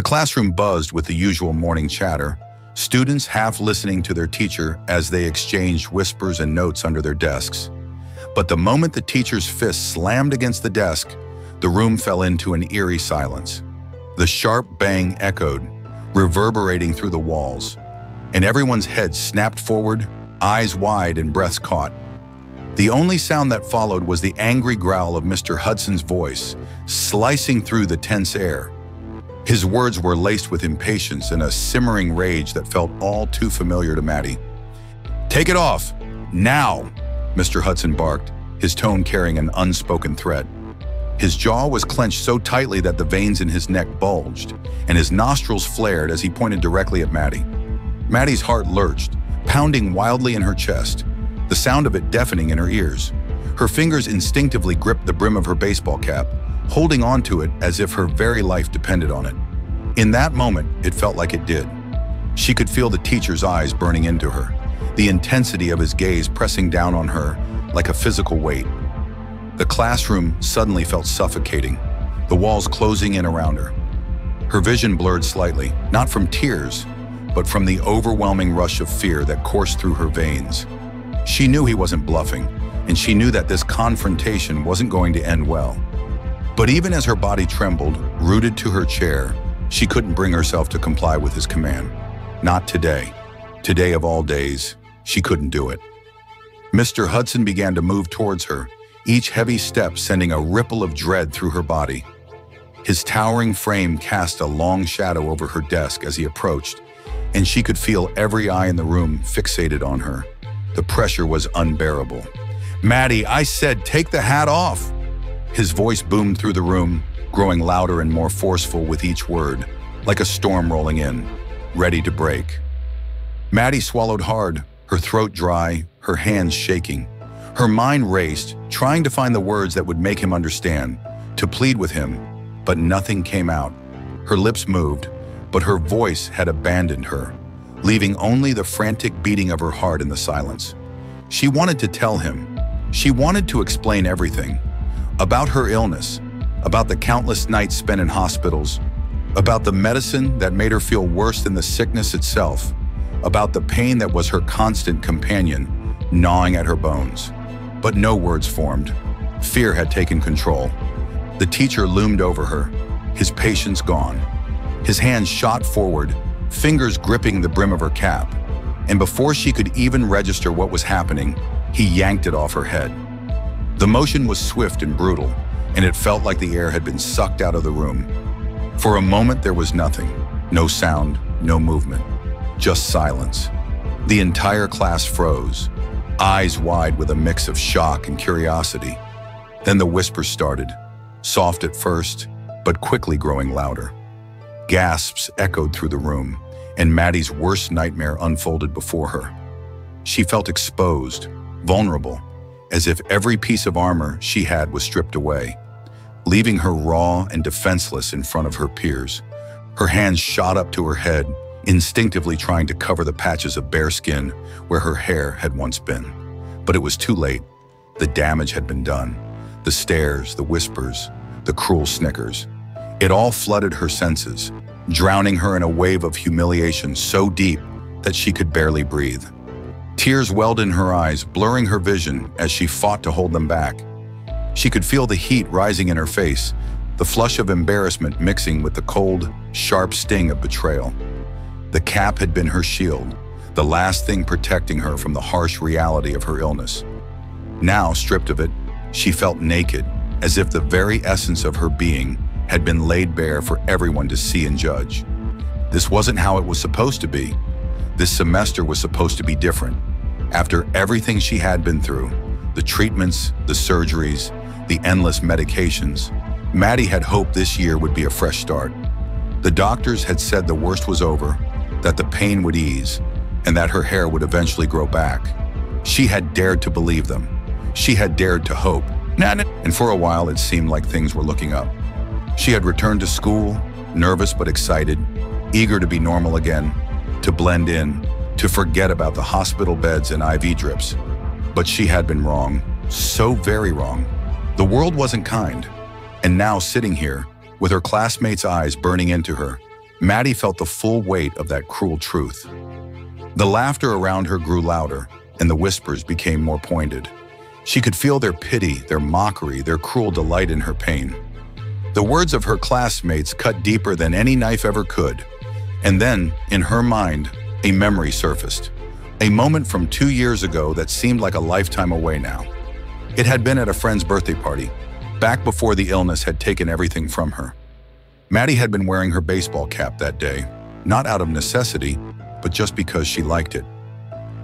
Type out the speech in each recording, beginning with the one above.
The classroom buzzed with the usual morning chatter, students half listening to their teacher as they exchanged whispers and notes under their desks. But the moment the teacher's fist slammed against the desk, the room fell into an eerie silence. The sharp bang echoed, reverberating through the walls, and everyone's heads snapped forward, eyes wide and breaths caught. The only sound that followed was the angry growl of Mr. Hudson's voice, slicing through the tense air. His words were laced with impatience and a simmering rage that felt all too familiar to Maddie. Take it off! Now! Mr. Hudson barked, his tone carrying an unspoken threat. His jaw was clenched so tightly that the veins in his neck bulged, and his nostrils flared as he pointed directly at Maddie. Maddie's heart lurched, pounding wildly in her chest, the sound of it deafening in her ears. Her fingers instinctively gripped the brim of her baseball cap, holding onto it as if her very life depended on it. In that moment, it felt like it did. She could feel the teacher's eyes burning into her, the intensity of his gaze pressing down on her like a physical weight. The classroom suddenly felt suffocating, the walls closing in around her. Her vision blurred slightly, not from tears, but from the overwhelming rush of fear that coursed through her veins. She knew he wasn't bluffing, and she knew that this confrontation wasn't going to end well. But even as her body trembled, rooted to her chair, she couldn't bring herself to comply with his command. Not today. Today of all days, she couldn't do it. Mr. Hudson began to move towards her, each heavy step sending a ripple of dread through her body. His towering frame cast a long shadow over her desk as he approached, and she could feel every eye in the room fixated on her. The pressure was unbearable. Maddie, I said take the hat off. His voice boomed through the room, growing louder and more forceful with each word, like a storm rolling in, ready to break. Maddie swallowed hard, her throat dry, her hands shaking. Her mind raced, trying to find the words that would make him understand, to plead with him, but nothing came out. Her lips moved, but her voice had abandoned her, leaving only the frantic beating of her heart in the silence. She wanted to tell him. She wanted to explain everything, about her illness, about the countless nights spent in hospitals, about the medicine that made her feel worse than the sickness itself, about the pain that was her constant companion, gnawing at her bones. But no words formed. Fear had taken control. The teacher loomed over her, his patience gone. His hands shot forward, fingers gripping the brim of her cap, and before she could even register what was happening, he yanked it off her head. The motion was swift and brutal, and it felt like the air had been sucked out of the room. For a moment, there was nothing. No sound, no movement. Just silence. The entire class froze, eyes wide with a mix of shock and curiosity. Then the whispers started, soft at first, but quickly growing louder. Gasps echoed through the room, and Maddie's worst nightmare unfolded before her. She felt exposed, vulnerable, as if every piece of armor she had was stripped away, leaving her raw and defenseless in front of her peers. Her hands shot up to her head, instinctively trying to cover the patches of bare skin where her hair had once been. But it was too late. The damage had been done. The stares, the whispers, the cruel snickers. It all flooded her senses, drowning her in a wave of humiliation so deep that she could barely breathe. Tears welled in her eyes, blurring her vision as she fought to hold them back. She could feel the heat rising in her face, the flush of embarrassment mixing with the cold, sharp sting of betrayal. The cap had been her shield, the last thing protecting her from the harsh reality of her illness. Now, stripped of it, she felt naked, as if the very essence of her being had been laid bare for everyone to see and judge. This wasn't how it was supposed to be. This semester was supposed to be different. After everything she had been through, the treatments, the surgeries, the endless medications, Maddie had hoped this year would be a fresh start. The doctors had said the worst was over, that the pain would ease, and that her hair would eventually grow back. She had dared to believe them. She had dared to hope. And for a while, it seemed like things were looking up. She had returned to school, nervous but excited, eager to be normal again, to blend in, to forget about the hospital beds and IV drips. But she had been wrong, so very wrong. The world wasn't kind. And now sitting here, with her classmates' eyes burning into her, Maddie felt the full weight of that cruel truth. The laughter around her grew louder, and the whispers became more pointed. She could feel their pity, their mockery, their cruel delight in her pain. The words of her classmates cut deeper than any knife ever could. And then, in her mind, a memory surfaced. A moment from two years ago that seemed like a lifetime away now. It had been at a friend's birthday party, back before the illness had taken everything from her. Maddie had been wearing her baseball cap that day, not out of necessity, but just because she liked it.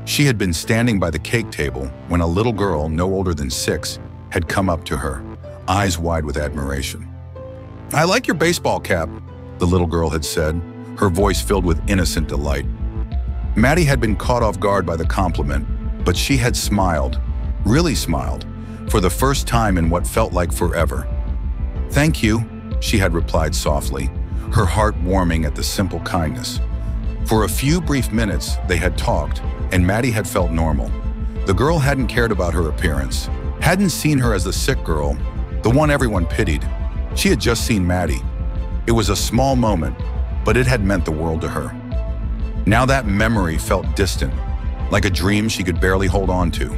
She had been standing by the cake table when a little girl, no older than six, had come up to her, eyes wide with admiration. I like your baseball cap, the little girl had said, her voice filled with innocent delight. Maddie had been caught off guard by the compliment, but she had smiled, really smiled, for the first time in what felt like forever. Thank you, she had replied softly, her heart warming at the simple kindness. For a few brief minutes, they had talked, and Maddie had felt normal. The girl hadn't cared about her appearance, hadn't seen her as the sick girl, the one everyone pitied. She had just seen Maddie. It was a small moment, but it had meant the world to her. Now that memory felt distant, like a dream she could barely hold on to.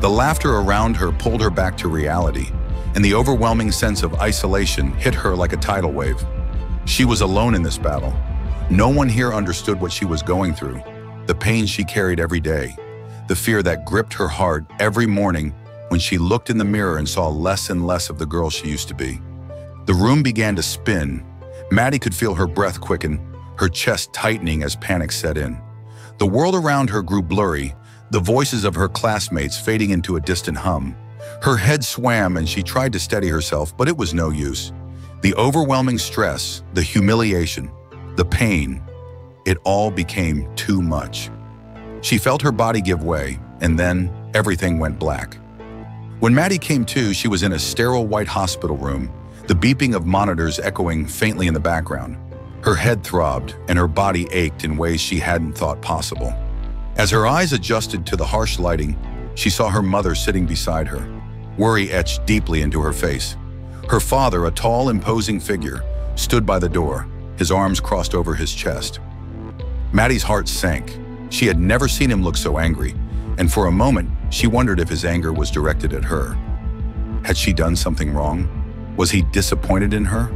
The laughter around her pulled her back to reality, and the overwhelming sense of isolation hit her like a tidal wave. She was alone in this battle. No one here understood what she was going through, the pain she carried every day, the fear that gripped her heart every morning when she looked in the mirror and saw less and less of the girl she used to be. The room began to spin. Maddie could feel her breath quicken, her chest tightening as panic set in. The world around her grew blurry, the voices of her classmates fading into a distant hum. Her head swam and she tried to steady herself, but it was no use. The overwhelming stress, the humiliation, the pain, it all became too much. She felt her body give way, and then everything went black. When Maddie came to, she was in a sterile white hospital room, the beeping of monitors echoing faintly in the background. Her head throbbed, and her body ached in ways she hadn't thought possible. As her eyes adjusted to the harsh lighting, she saw her mother sitting beside her, worry etched deeply into her face. Her father, a tall, imposing figure, stood by the door, his arms crossed over his chest. Maddie's heart sank. She had never seen him look so angry, and for a moment, she wondered if his anger was directed at her. Had she done something wrong? Was he disappointed in her?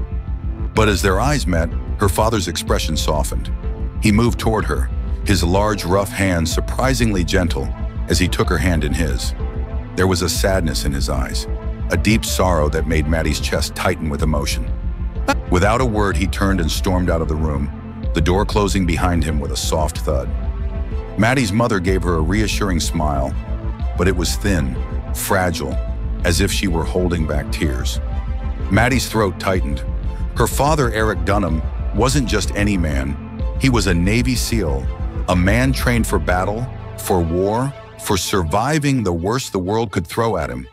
But as their eyes met, her father's expression softened. He moved toward her, his large, rough hands surprisingly gentle as he took her hand in his. There was a sadness in his eyes, a deep sorrow that made Maddie's chest tighten with emotion. Without a word, he turned and stormed out of the room, the door closing behind him with a soft thud. Maddie's mother gave her a reassuring smile, but it was thin, fragile, as if she were holding back tears. Maddie's throat tightened. Her father, Eric Dunham, wasn't just any man. He was a Navy SEAL, a man trained for battle, for war, for surviving the worst the world could throw at him.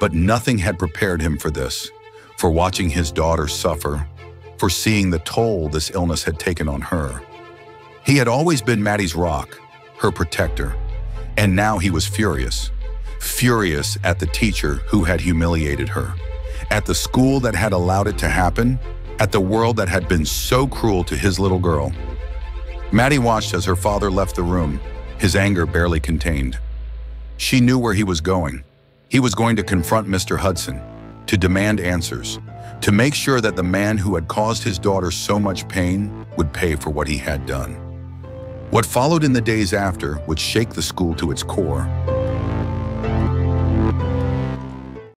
But nothing had prepared him for this, for watching his daughter suffer for seeing the toll this illness had taken on her. He had always been Maddie's rock, her protector, and now he was furious. Furious at the teacher who had humiliated her, at the school that had allowed it to happen, at the world that had been so cruel to his little girl. Maddie watched as her father left the room, his anger barely contained. She knew where he was going. He was going to confront Mr. Hudson, to demand answers, to make sure that the man who had caused his daughter so much pain would pay for what he had done. What followed in the days after would shake the school to its core.